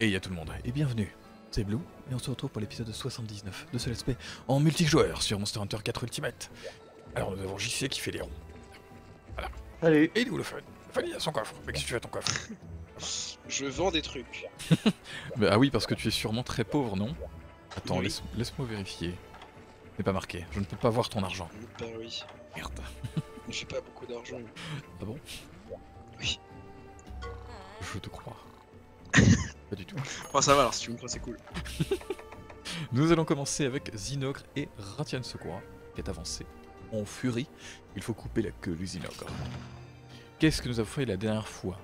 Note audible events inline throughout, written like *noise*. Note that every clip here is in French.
Et y'a tout le monde, et bienvenue, c'est Blue, et on se retrouve pour l'épisode 79 de ce let's play en multijoueur sur Monster Hunter 4 Ultimate. Alors nous avons JC qui fait les ronds. Salut. Et il est où le fun? Il a son coffre, mais qu'est-ce que tu fais à ton coffre? Je vends des trucs. *laughs* Bah, Ah oui, parce que tu es sûrement très pauvre, non? Attends, Oui. laisse- laisse-moi vérifier. n'est pas marqué, je ne peux pas voir ton argent. Bah oui. Merde. J'ai pas beaucoup d'argent. Ah bon? Oui. Je te crois. Pas du tout. *laughs* Enfin ça va alors si tu me crois c'est cool. *laughs* Nous allons commencer avec Zinogre et Ratian Sequoia, qui est avancé. En furie, il faut couper la queue du Zinogre. Qu'est-ce que nous avons fait la dernière fois?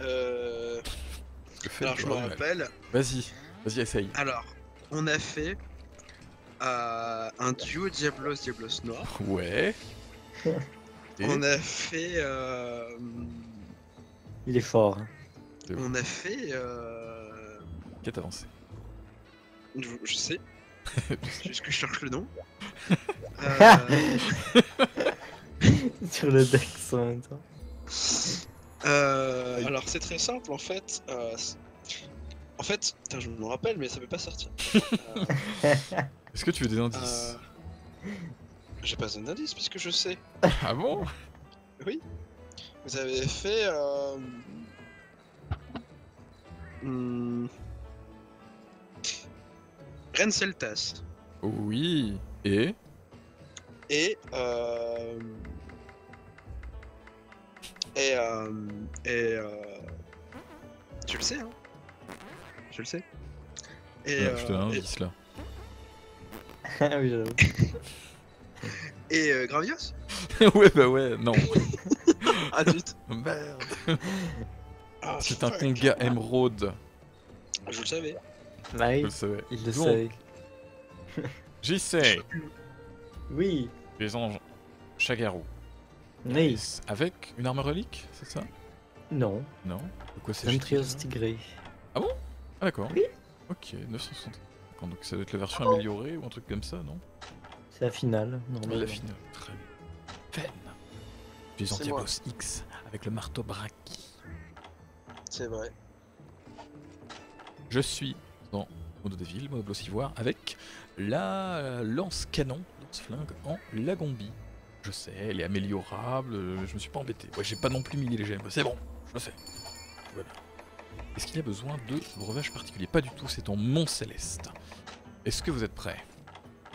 Euh... *laughs* Alors je me rappelle. Vas-y, vas-y, essaye. Alors, on a fait euh, un duo Diablos Diablos Noir. Ouais. Et On a fait. euh, Il est fort. hein. On a fait. euh, qui est avancé Je, je sais. *laughs* Juste que je cherche le nom. Euh, *laughs* Sur le deck en même temps. euh, alors c'est très simple en fait. euh, en fait, putain, je me rappelle, mais ça peut pas sortir. Euh, *laughs* Est-ce que tu veux des indices euh, J'ai pas un indice puisque je sais. Ah bon? Vous avez fait. Euh... hmm, Renseltas. Oui. Et Et. Euh... Et. Euh... Et. Euh... Tu le sais, hein Je le sais. Et. Ouais, Je te donne un euh, et- indice là. Ah oui, j'avoue. *laughs* Et, euh, Gravios? *laughs* Ouais, bah ouais, non. *laughs* Ah, zut. Merde. Ah, C'est un conga émeraude. Je le savais. Bah Je le savais. il le Bon. savait. J'y sais. Oui. Les anges Chagaru. Oui. Avec une arme relique, c'est ça? Non. Non De quoi c'est Demetrios Tigré. Ah d'accord. Oui. Ok, 960. D'accord, Donc ça doit être la version améliorée ou un truc comme ça, non? C'est la finale. normalement. La finale. Très bien. Fen. Tu es en C'est Diablos moi. X avec le marteau braki. C'est vrai. Je suis dans Mono Devil, Mono Bloss Ivoire, avec la lance-canon, lance-flingue en Lagombi. Je sais, elle est améliorable, je me suis pas embêté. Ouais, j'ai pas non plus mis les gemmes, c'est bon, je le sais. Bien. Est-ce qu'il y a besoin de breuvage particulier? Pas du tout, c'est en Mont Céleste. Est-ce que vous êtes prêts?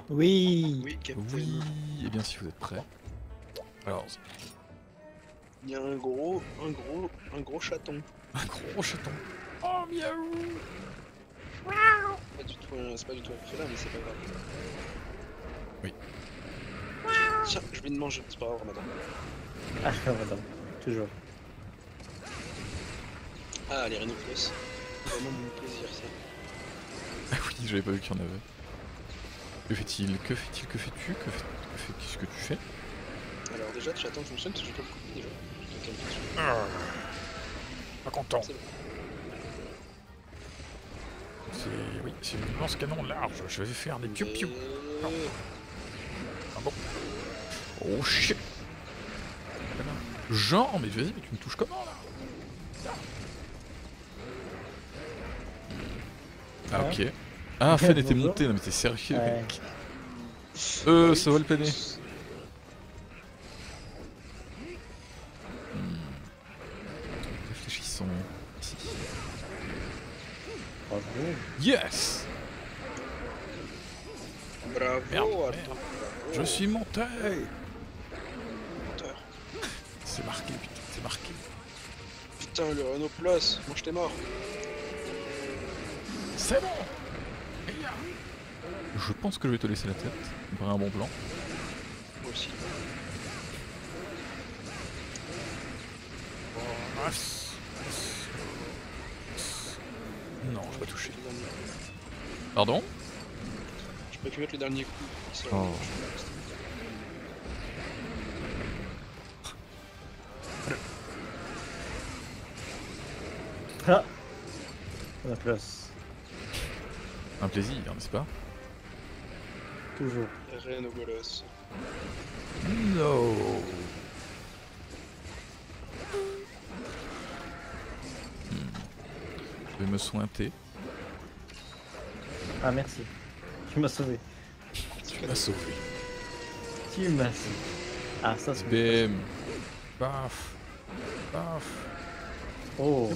Oui. Oui, Captain. Oui, et bien si vous êtes prêts. Alors, Il y a un gros, un gros, un gros chaton. Un gros chaton. Oh miaou Pas du tout, un- c'est pas du tout un félin, mais c'est pas grave. Oui. Tiens, je vais te manger, c'est pas grave, madame. Ah, *laughs* attends. Toujours. Ah, les rhinocéros. Vraiment mon plaisir, ça. Ah oui, j'avais pas vu qu'il y en avait. Que fait-il Que fait-il Que fais-tu Que fais- que fais- Qu'est-ce que tu fais? Alors, déjà, tu attends que je fonctionne parce que je peux le couper déjà. Je te calme tout de suite. Pas content. C'est oui, c'est une lance canon large. Je vais faire des piou piou. Mais- Ah bon Oh shit. Genre, mais vas-y, mais tu me touches comment là? Ah ok. Ah, Fen *laughs* était monté, non mais t'es sérieux Ouais. mec. Euh, ça va le peiner. Yes Bravo, Merde. Je suis monté C'est marqué, putain, c'est marqué. Putain, le Renault Plus, moi je t'ai mort. C'est bon Je pense que je vais te laisser la tête. Un bon plan. Moi aussi. Non, je vais pas toucher. Le dernier. Pardon Je peux plus mettre le dernier coup. Oh. Ah. La place. Un plaisir, n'est-ce pas Toujours. Renault Golos. No Je vais me sointer. Ah, merci. Tu m'as sauvé. Tu m'as sauvé. Tu m'as sauvé. Ah, ça c'est. BM. Paf. Paf. Oh.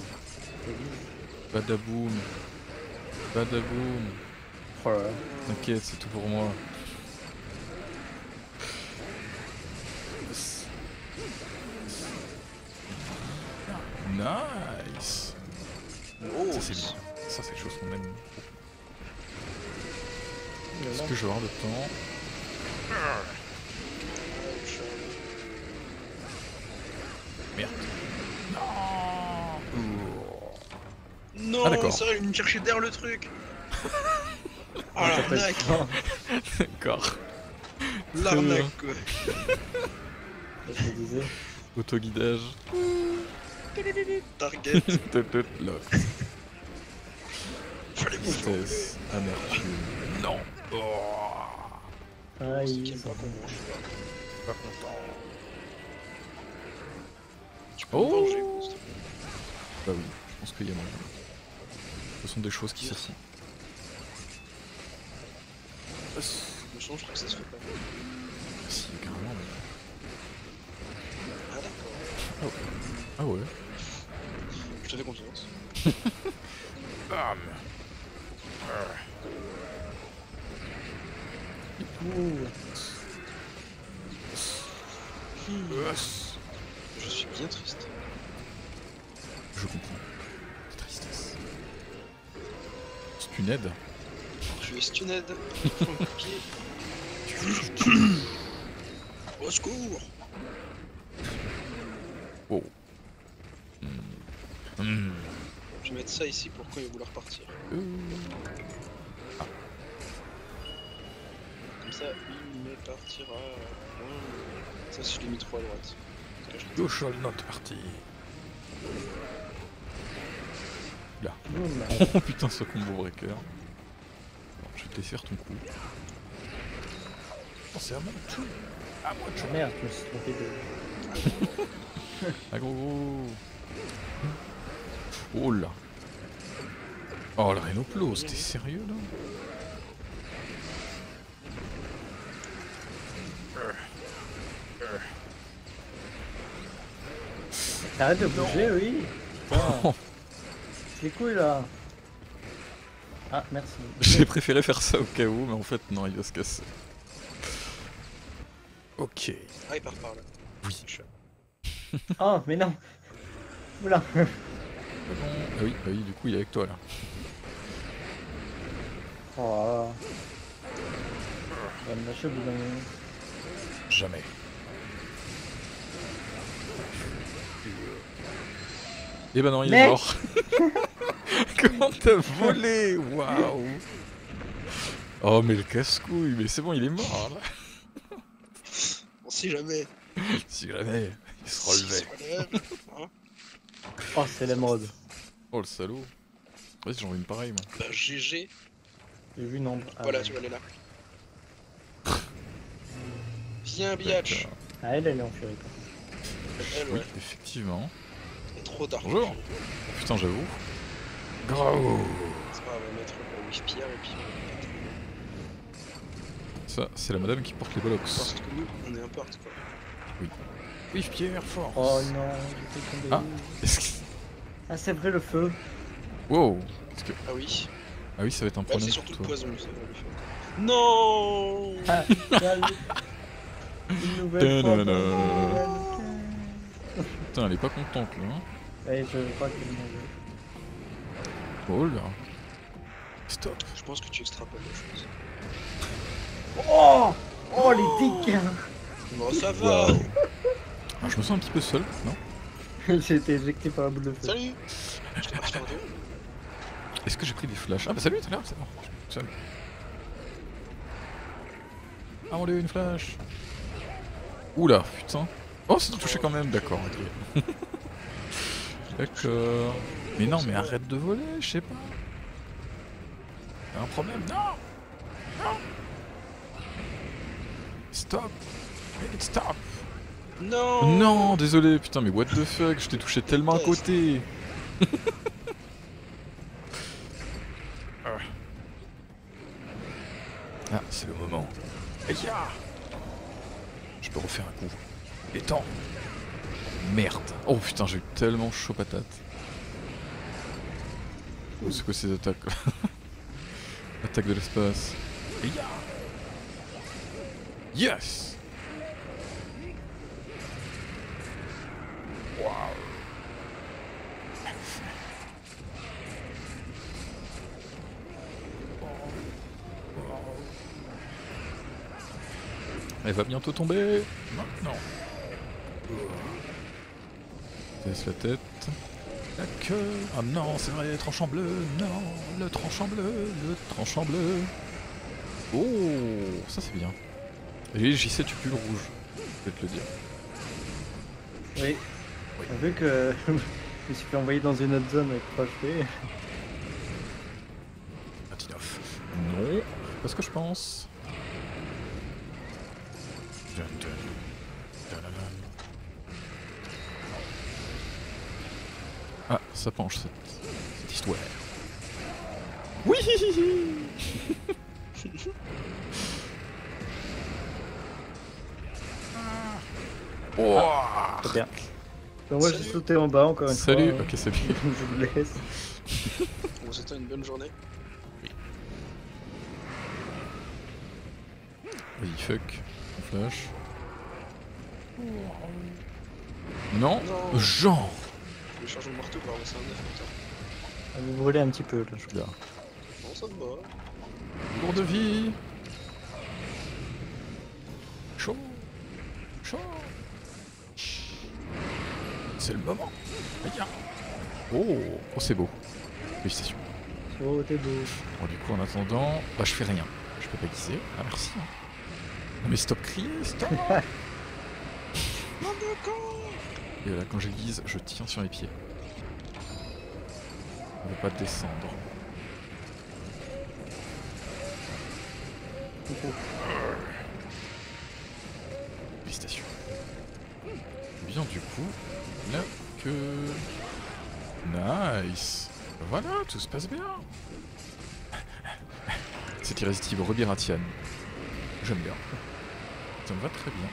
Badaboum. Badaboum. Oh là là. T'inquiète, c'est tout pour moi. Nice Oh, Ça c'est bien. Ça c'est quelque chose qu'on aime. Est-ce que je vais avoir le temps Merde. Non Non, Ah, d'accord. ça, il me cherchait derrière le truc. *laughs* Ah, l'arnaque, D'accord. l'arnaque quoi. Autoguidage. Target, *laughs* Love. Tristesse. Amertume. Non. Oh. Ah, il qui aiment pas qu'on mange, Pas content. Tu peux Oh. me venger. Bah oui, je pense qu'il y a moyen. Ce sont des choses qui se font. Mais sinon, je trouve que ça se fait pas. Si, carrément. mais- Ah, d'accord. Ah ouais. Je te fais confiance. *laughs* Bam Ouh. Yes. Je suis bien triste. Je comprends. Tristesse. C'est une aide. Je suis stuned. Au secours Oh. Hmm. Je vais mettre ça ici pour quand il va vouloir partir. Euh, ça, il me partira. Hmm. Ça, je l'ai mis trop à droite. Que je- You shall not party. Boum. *laughs* Oh putain, ce combo breaker. Bon, je vais te laisser faire ton coup. Oh, c'est à mon tour. À moi de Ah, merde, je me suis trompé de. Ah gros gros. Oh là. Oh le Rhinoplos, t'es sérieux là? Arrête de bouger, oui. Putain. *laughs* Les couilles là. Ah, merci. J'ai préféré faire ça au cas où, mais en fait non, il va se casser. Ok. Ah, il part par là. Oui. *laughs* Oh, mais non. Oula. Ah oui, bah oui, du coup il est avec toi là. Oh. Il va me lâcher au bout d'un moment. Jamais. Et bah non, il est mort. *laughs* Comment t'as volé Waouh Oh mais le casse-couille, mais c'est bon, il est mort là. Bon, si jamais. Si jamais, il se relevait. se relève, hein, Oh, c'est l'émeraude. Oh le salaud. Vas-y, j'en veux une pareille moi. bah, GG. J'ai vu une ombre. Ah, Voilà, tu elle est là. Viens, biatch. Ah, elle, elle est en furie. Elle, Oui, ouais. effectivement. Trop dark. Bonjour. Putain, j'avoue. Grave. C'est pas on va mettre la wish pierre et puis. Ça, c'est la madame qui porte les bollocks. Parce que nous, on est un hardcore. Oui, Pierre, force. Oh non, j'ai fait tomber. Ah. Est-ce que... Ah, c'est vrai le feu. Wow. Que... Ah oui. Ah oui, ça va être un Bah, problème c'est pour surtout le poison, ça va. Non Ah, calme. Une nouvelle. Putain, elle est pas contente là. Hein. Ouais, je crois. Oh là. Stop. Je pense que tu extrapoles la chose. Oh Oh, les tics Bon, ça va. Ah, je me sens un petit peu seul, non? *laughs* J'ai été éjecté par la boule de feu. Salut Je t'ai un. Est-ce que j'ai pris des flashs? Ah bah salut tout à l'heure, c'est bon. Je suis tout seul. Ah on a eu une flash. Oula, putain. Oh, c'est touché quand même, d'accord, ok. *laughs* D'accord. Mais non, mais arrête de voler, je sais pas. Y'a un problème. Non Non Stop Stop Non Non, désolé, putain, mais what the fuck, je t'ai touché tellement à côté *laughs* Ah, c'est le moment. Je peux refaire un coup. Il est temps Merde. Oh putain, j'ai eu tellement chaud patate. Oh, c'est quoi ces attaques *laughs* Attaque de l'espace. Yes Elle va bientôt tomber Maintenant Laisse la tête. La queue Ah non, c'est vrai, tranchant bleu Non, le tranchant bleu Le tranchant bleu Oh Ça c'est bien. Et j'y sais tu plus le rouge, je vais te le dire. Oui. Oui. Vu que *laughs* je me suis fait envoyer dans une autre zone avec 3 HP. Matinov. Non, pas ce que je pense? Ça penche cette, cette histoire. Oui Ouah. Très bien. Donc moi j'ai Salut. sauté en bas encore une Salut, fois. ok c'est bien. *laughs* je vous laisse. On vous souhaite une bonne journée. Vas-y, fuck. On flash. Non Non. Genre Le chargement de marteau pour avancer un 9 putain. Ah, Vous brûlez un petit peu là, je Là. Non, ça me va. Cours de vie Chaud Chaud C'est le moment Aïe. Oh, oh c'est beau. Félicitations. Oh, t'es beau. Bon, du coup, en attendant, bah, je fais rien. Je peux pas glisser. Ah, merci. hein. Non, mais stop crier, stop *laughs* Et là, quand je glisse, je tiens sur les pieds. On veut pas descendre. Félicitations. Bien, du coup, là que... Nice Voilà, tout se passe bien C'est irrésistible, Rebiratian. J'aime bien. Ça me va très bien.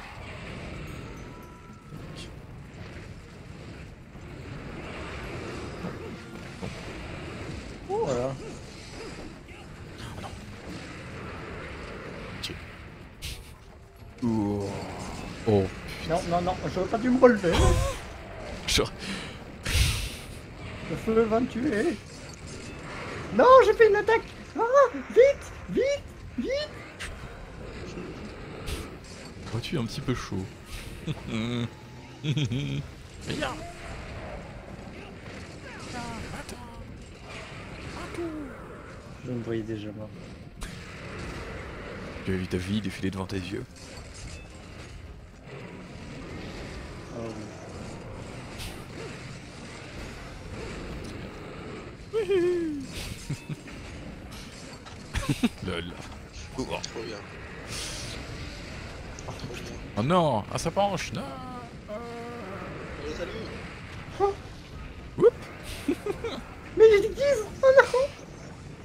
Voilà. Oh, oh Non, non, non, j'aurais pas dû me relever. je... Le feu va me tuer. Non, j'ai fait une attaque. Ah, vite, vite, vite. Vois-tu un petit peu chaud Viens Je me voyais déjà mort. Tu as vu ta vie défiler devant tes yeux. Oh, oui. Lol. Trop bien. Trop bien. Oh non Ah ça penche Non Allez, *laughs* salut Mais j'ai 10 Oh non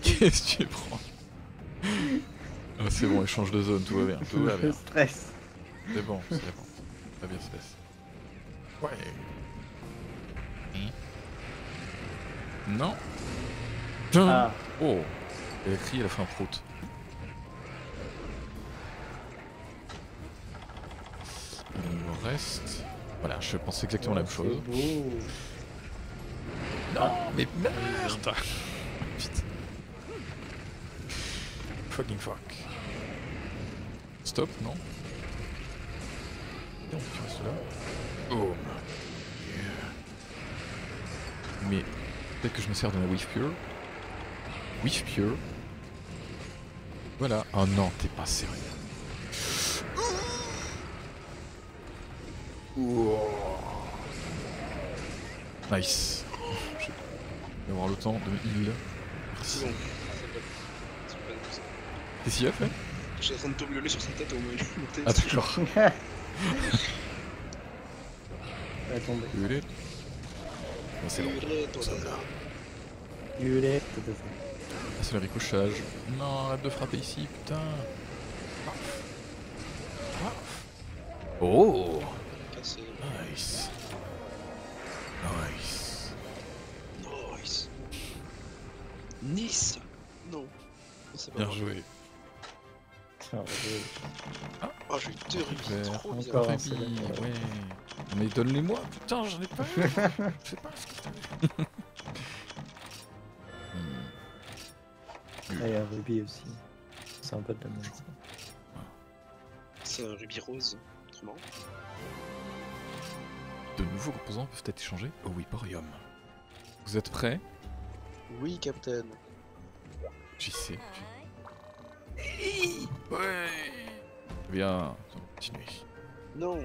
Qu'est-ce que tu prends? Ah c'est bon, échange de zone, tout va bien, tout va bien. stresse. C'est bon, c'est bon. Ça bien se passer. Ouais. Non Tum. Ah, Oh Elle a crié, elle a fait un prout. Il me reste... Voilà, je pense exactement la même chose. beau. Non, mais merde Putain. Fucking fuck. Stop, non Non, tu restes là. Boom. Yeah. Mais peut-être que je me sers de la Wave Pure. Wave Pure. Voilà. Oh non, t'es pas sérieux. Nice. *laughs* Je vais avoir le temps de heal. Merci. bon. Qu'il a fait? J'étais en train de gueuler sur sa tête au moins. Ah d'accord. *laughs* Elle va tomber. Hurler. Bon, c'est bon. Hurler, toi, Ça va. là. Hurler, tout à fait. Ah, c'est le ricochage. Non, arrête de frapper ici, putain. Oh Nice. Non. Bien joué. Tiens, je- Oh, j'ai eu deux rubis, trop bien. Encore Rubis, ouais. Mais donne-les-moi, putain, j'en ai pas. Je sais pas ce que t'as. Hmm. Ah, et un rubis aussi. C'est un peu de la ça. C'est un rubis rose. Marrant. De nouveaux composants peuvent être échangés au Wiporium. Vous êtes prêts? Oui, Captain. J'y sais. Ouais Bien, continuez. Non.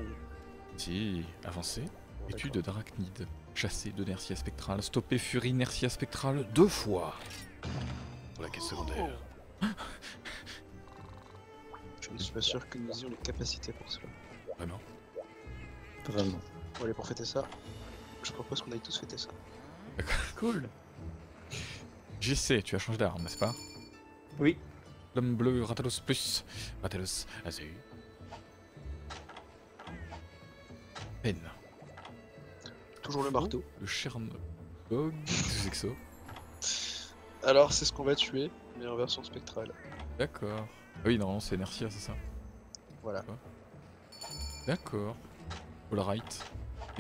Si, avancez. Bon, Étude d'arachnide. Chasser de Nercia spectrale. Stopper Furie Nercia spectrale deux fois. Pour la quête secondaire. Je ne suis pas sûr que nous ayons les capacités pour cela. Vraiment Vraiment. Bon, allez, pour fêter ça, je propose qu'on aille tous fêter ça. Cool. Sais, tu as changé d'arme, n'est-ce pas? Oui. L'homme bleu, Ratalos plus. Ratalos Azur. Peine. Toujours le marteau. Le Chernobog. Qu'est-ce que c'est que ça Alors, c'est ce qu'on va tuer, mais en version spectrale. D'accord. Ah Oui, normalement c'est Nercia, c'est ça? Voilà. D'accord. Alright.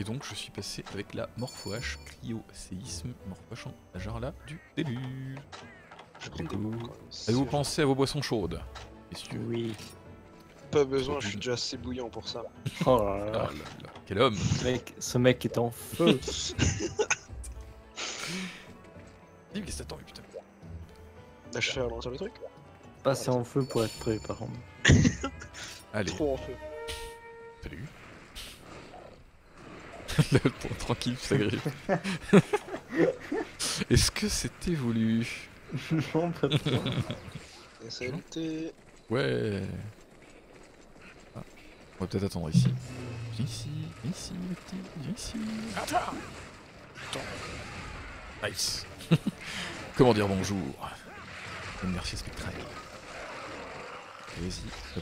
Et donc je suis passé avec la Morpho-H Cryo-Séisme, Morpho-H en Jarla du déluge. Je prends des coup, mots, quoi. Avez-vous pensé à vos boissons chaudes Messieurs. Oui. Pas besoin, je suis déjà assez bouillant pour ça. Oh là Ah là. là là, quel homme Ce mec, ce mec est en feu. *laughs* Dis, qu'est-ce que t'attends, putain Là, je fais ralentir le truc. Passer en feu pour être prêt, par contre. Allez, Trop en feu. salut. *laughs* Le tranquille, ça griffe. *laughs* Est-ce que c'était voulu *laughs* non, pas trop. SLT. Ouais. Ah, On va peut-être attendre ici. Viens ici, viens ici, le petit, viens ici. Attends Attends. Nice. Comment dire bonjour? Merci spectral. Vas-y, ça,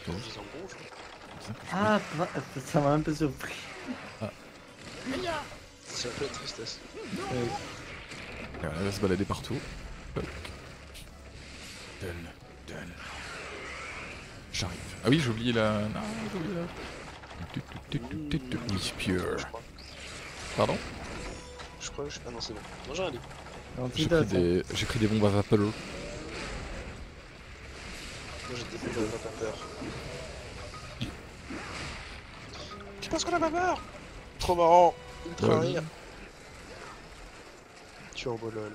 Ah, pa- ça m'a un peu surpris. C'est un peu de tristesse. Voilà, elle va se balader partout. Hop. Donne, donne. J'arrive. Ah oui, j'ai oublié la. Non, j'ai oublié la. Pure. Pardon Je crois que je... Ah non, c'est bon. Non, j'ai rien dit. J'ai pris, des... j'ai pris des bombes à vapeur. Moi, j'étais fait de la vapeur. Je pense qu'on a pas peur? Trop marrant Ultra Ouais. rire Turbo lol.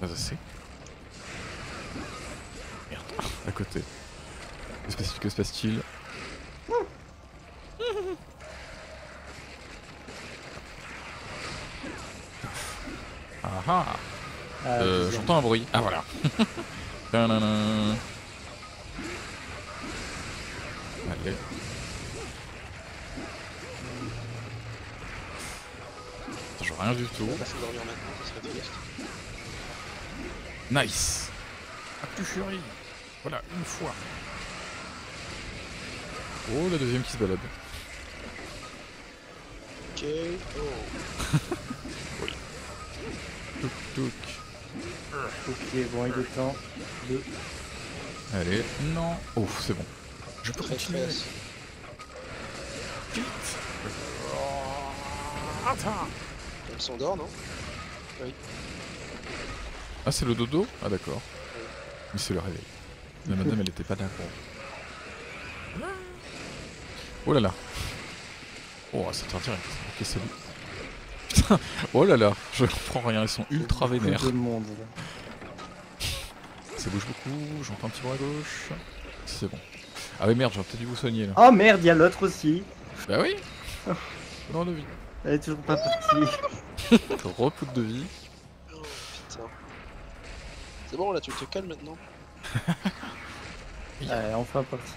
Mais c'est. Merde, *laughs* à côté. Que se passe- que se passe-t-il? *laughs* Ah Ah, euh, deuxième. J'entends un bruit. Ah voilà. *laughs* Allez. Attends, j'ai rien du tout. On va passer dormir maintenant, ça serait triste. Nice. Ah, tu furie. Voilà, une fois. Oh, la deuxième qui se balade. Ok. Oh. *laughs* Touk touk. Ok, bon, il est temps de. Allez, non. Oh, c'est bon. Je peux continuer. Vite. Attends. On s'endort, non? Ah, c'est le dodo? Ah, d'accord. Mais c'est le réveil. La madame, elle était pas d'accord. Oh là là. Oh, c'est direct. Ok, salut. *laughs* Putain. Oh là là. Je comprends rien. Ils sont ultra vénères. de monde, là. Ça bouge beaucoup. J'entends un petit bruit à gauche. C'est bon. Ah, mais merde, j'aurais peut-être dû vous soigner là. Oh merde, il y a l'autre aussi. Bah oui. *laughs* Non, de vie. Elle est toujours pas partie. *laughs* Repoute de vie. Oh putain. C'est bon là, tu te calmes maintenant *laughs* Elle est enfin partie.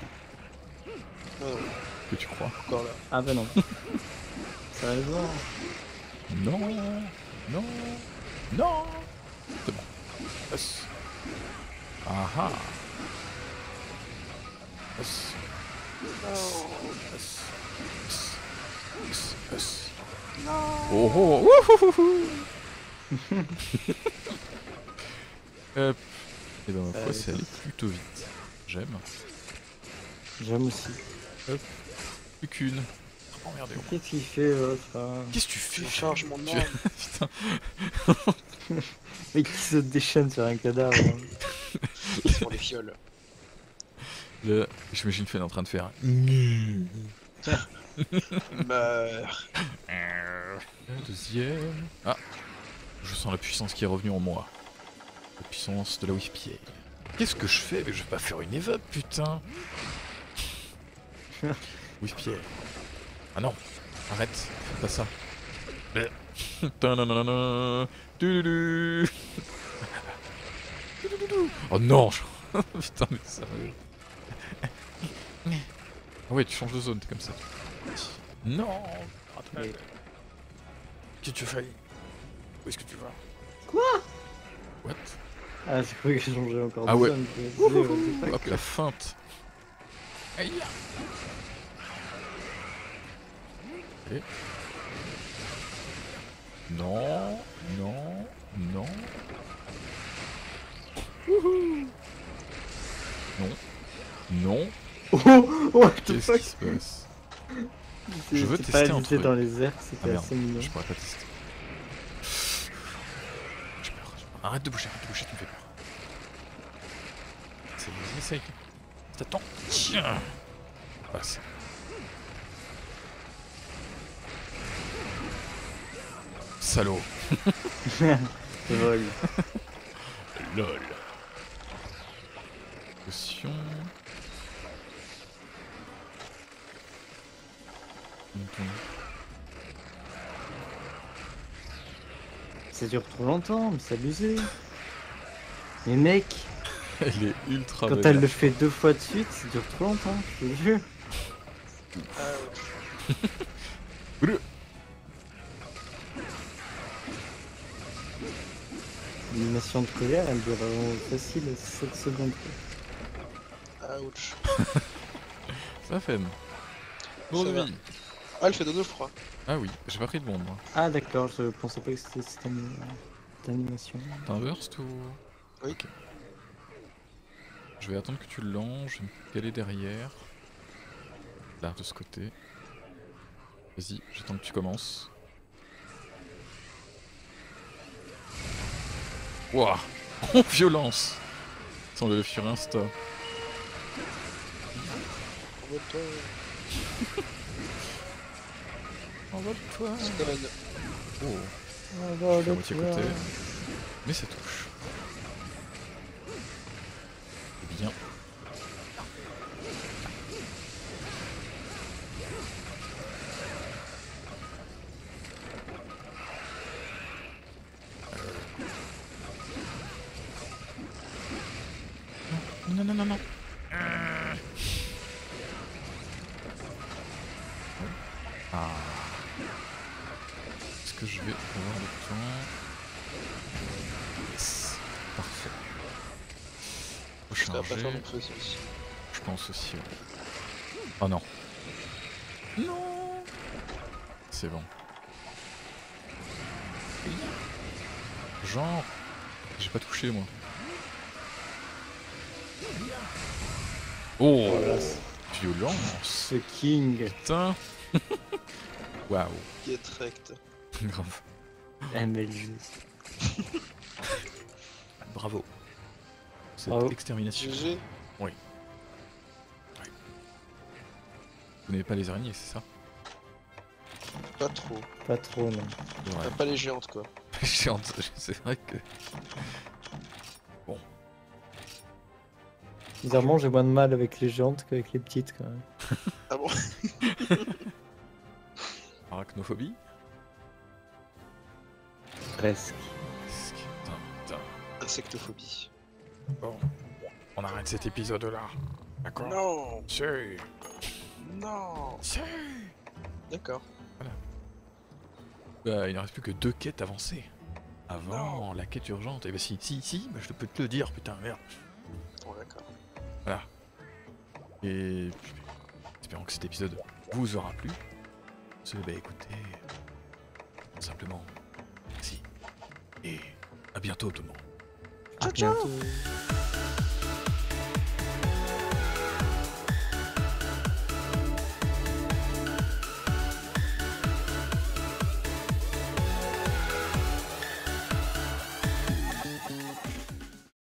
Non, non, Que tu crois? encore là. Ah bah non. Sérieusement Non. Non Non C'est bon. Yes. Ah ah Yes. Yes. Yes. Yes. Yes. Oh oh Hop. Et ben ma foi, c'est allé plutôt vite. J'aime. J'aime aussi. Plus qu'une. Qu'est-ce qu'il fait l'autre hein Qu'est-ce que tu fais Je charge mon âme. *laughs* Putain, Mais qui se déchaîne sur un cadavre hein. pour les fioles. là, j'imagine Fen en train de faire. *laughs* Meurs. Deuxième. Ah Je sens la puissance qui est revenue en moi. La puissance de la Whip-Pierre. Qu'est-ce que je fais? Mais je vais pas faire une évoque, putain *laughs* Whip-Pierre. Ah non Arrête, fais pas ça. *laughs* Oh non je- *laughs* Putain, mais sérieux. Ah ouais, tu changes de zone, t'es comme ça. Non Qu'est-ce que tu fais? Où est-ce que tu vas? Quoi? What? Ah, j'ai cru que j'ai changé encore Ah de ouais. zone, the fuck. Hop, la feinte Aïe Et... Non, non, non. Wouhou Non, non. Oh, what the Qu'est-ce fuck qui se passe? Je veux tester pas un truc. dans les airs, Ah c'était merde, assez mignon. je pourrais pas tester. J'ai peur, peur. Arrête de bouger, arrête de bouger, tu me fais peur. C'est essaye. T'attends. Tiens Passe. Salaud. *laughs* Vol. LOL. Potion. Ça dure trop longtemps, mais c'est abusé. Mais mec, *laughs* Elle est ultra quand elle le fait deux fois de suite, ça dure trop longtemps, je te jure. L'animation de colère, elle dure vraiment facile 7 secondes. ouch. *laughs* Ça fait. Bon de vie. Ah, elle fait dodo, je crois. Ah oui, j'ai pas pris de bombe. moi. Ah d'accord, je pensais pas que c'était cette, ani- cette animation. T'as un burst ou? Oui. Ok. Je vais attendre que tu le lances, je vais me caler derrière. Là, de ce côté. Vas-y, j'attends que tu commences. Wouah Oh, *laughs* violence. Sans le fuir insta. Envole-toi, Envole-toi. Oh, Ah, je bah, suis à moitié le côté. tueur. Mais ça touche. C'est bien. Non, non, non, non, non. Ah. Est-ce que je vais avoir le temps Yes. Parfait. Faut Ça va pas faire charger. long feu, Je pense aussi. ouais. Oh non. Non C'est bon. Genre. J'ai pas touché moi. Oh Voilà, Violence ce king. Putain *laughs* Waouh Get wrecked. *laughs* Grave. MLG. *laughs* Bravo. Cette Bravo. extermination. GG. Vous n'avez pas les araignées, c'est ça? Pas trop. Pas trop, non. Pas les géantes, quoi. *laughs* J'ai honte, *laughs* c'est vrai que. Bizarrement, j'ai moins de mal avec les géantes qu'avec les petites quand même. *laughs* Ah bon? Arachnophobie? Presque. Insectophobie. Bon, on arrête cet épisode-là. D'accord? Non Si Non Si D'accord. Bah, il ne reste plus que deux quêtes avancées. avant la quête urgente. Et bah si, si, si, bah, je peux te le dire, putain, merde. Bon, d'accord. Et espérons que cet épisode vous aura plu. Ce, bah écoutez, simplement, merci. Et à bientôt tout le monde. ciao, ciao.